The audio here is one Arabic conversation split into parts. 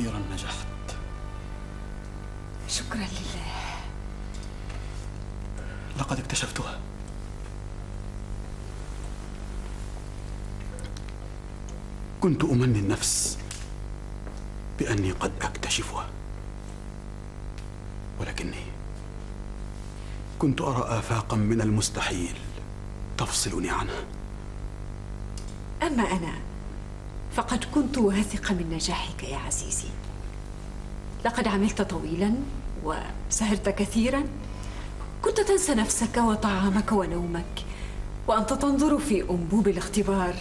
أخيرا نجحت. شكرا لله. لقد اكتشفتها. كنت أمني النفس بأني قد أكتشفها. ولكني كنت أرى آفاقا من المستحيل تفصلني عنها. أما أنا فقد كنت واثقة من نجاحك يا عزيزي. لقد عملت طويلا وسهرت كثيرا. كنت تنسى نفسك وطعامك ونومك وأنت تنظر في أنبوب الاختبار.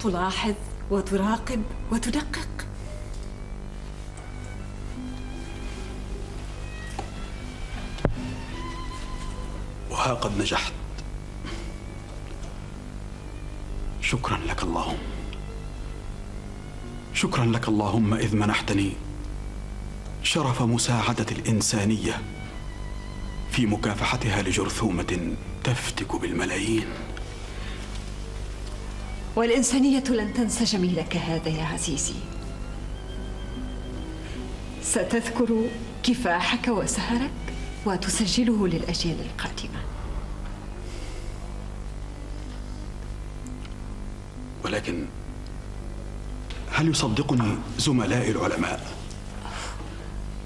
تلاحظ وتراقب وتدقق. وها قد نجحت. شكرا لك اللهم. شكرا لك اللهم إذ منحتني شرف مساعدة الإنسانية في مكافحتها لجرثومة تفتك بالملايين. والإنسانية لن تنسى جميلك هذا يا عزيزي. ستذكر كفاحك وسهرك وتسجله للأجيال القادمة. ولكن هل يصدقني زملائي العلماء؟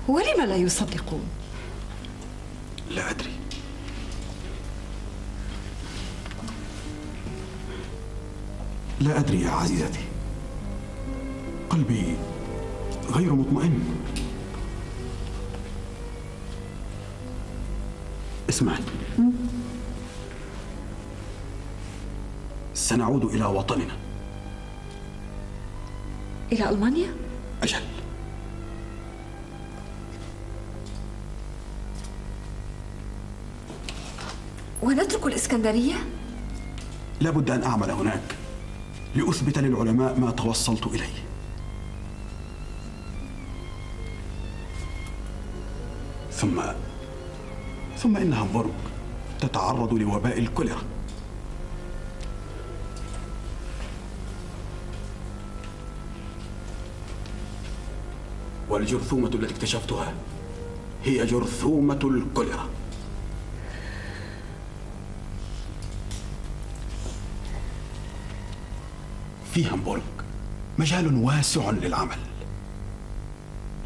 ولم لا يصدقون؟ لا أدري. لا أدري يا عزيزتي. قلبي غير مطمئن. اسمعي سنعود إلى وطننا. إلى ألمانيا؟ أجل ونترك الإسكندرية؟ لابد أن أعمل هناك لأثبت للعلماء ما توصلت إليه ثم ثم ان هامبورغ تتعرض لوباء الكوليرا والجرثومة التي اكتشفتها هي جرثومة الكوليرا. في هامبورغ مجال واسع للعمل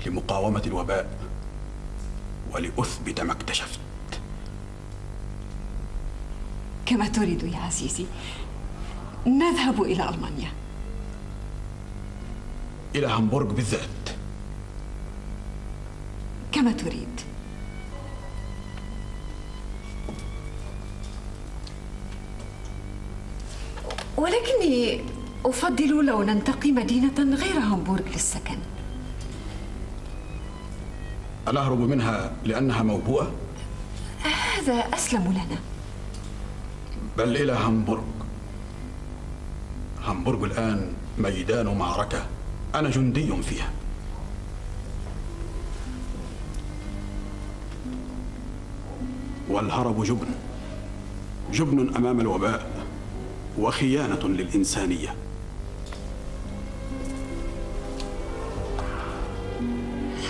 لمقاومة الوباء ولأثبت ما اكتشفت. كما تريد يا عزيزي نذهب إلى ألمانيا. إلى هامبورغ بالذات. كما تريد. ولكني أفضل لو ننتقي مدينة غير هامبورغ للسكن. ألا أهرب منها لأنها موبوءة؟ هذا أسلم لنا. بل إلى هامبورغ. هامبورغ الآن ميدان معركة. أنا جندي فيها. والهرب جبن. جبن أمام الوباء وخيانة للإنسانية.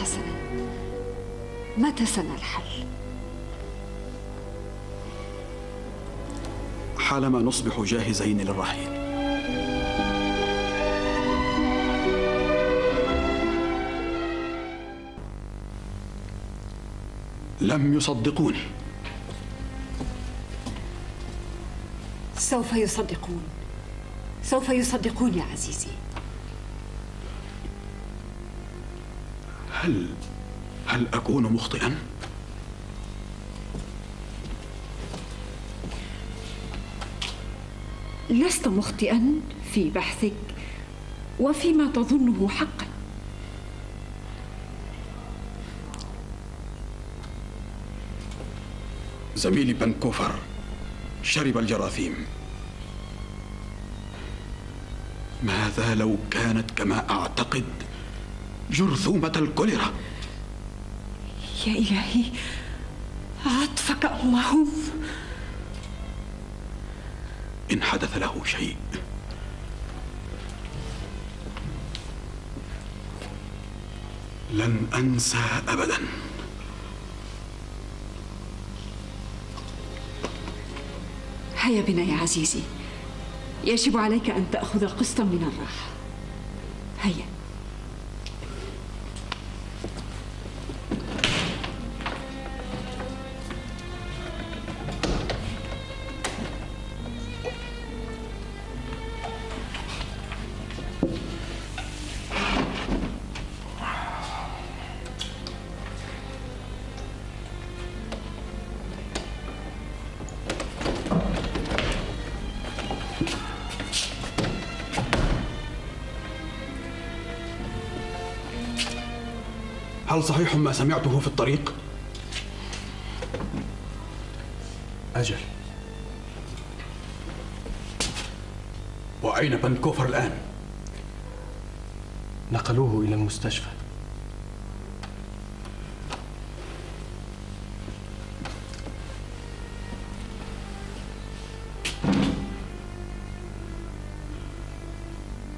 حسنا متى سنرحل؟ حالما نصبح جاهزين للرحيل. لم يصدقوني سوف يصدقون. سوف يصدقون يا عزيزي. هل هل أكون مخطئا؟ لست مخطئا في بحثك وفيما تظنه حقا. زميلي بنكوفر شرب الجراثيم. ماذا لو كانت كما أعتقد جرثومة الكوليرا؟ يا إلهي عطفك اللهم إن حدث له شيء. لن أنسى أبدا. هيا بنا يا عزيزي. يجب عليك أن تأخذ قسطا من الراحة. هيا. هل صحيح ما سمعته في الطريق؟ أجل وأين بنكوفر الآن؟ نقلوه إلى المستشفى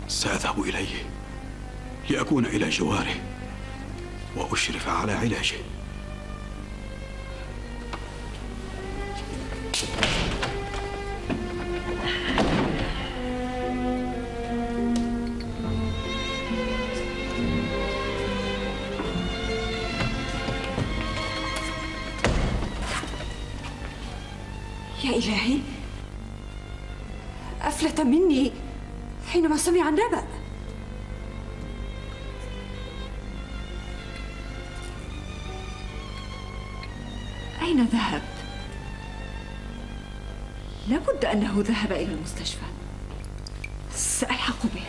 سأذهب إليه لأكون إلى جواره وأشرف على علاجه. يا إلهي أفلت مني حينما سمع النبأ. أين ذهب؟ لابد أنه ذهب إلى المستشفى سألحق به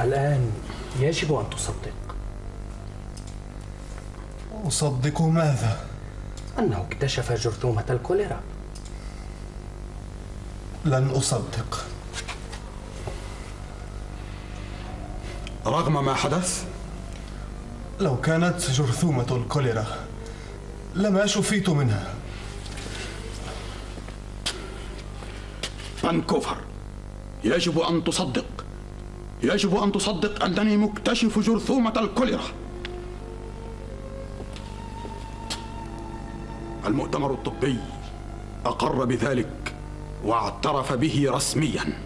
الآن يجب أن تصدق. أصدق ماذا؟ أنه اكتشف جرثومة الكوليرا. لن أصدق. رغم ما حدث؟ لو كانت جرثومة الكوليرا لما شفيت منها؟ بنكوفر يجب أن تصدق. يجب أن تصدق أنني مكتشف جرثومة الكوليرا. المؤتمر الطبي أقر بذلك واعترف به رسميا.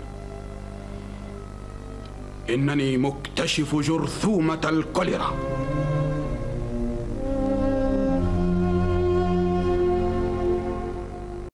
إنني مكتشف جرثومة الكوليرا.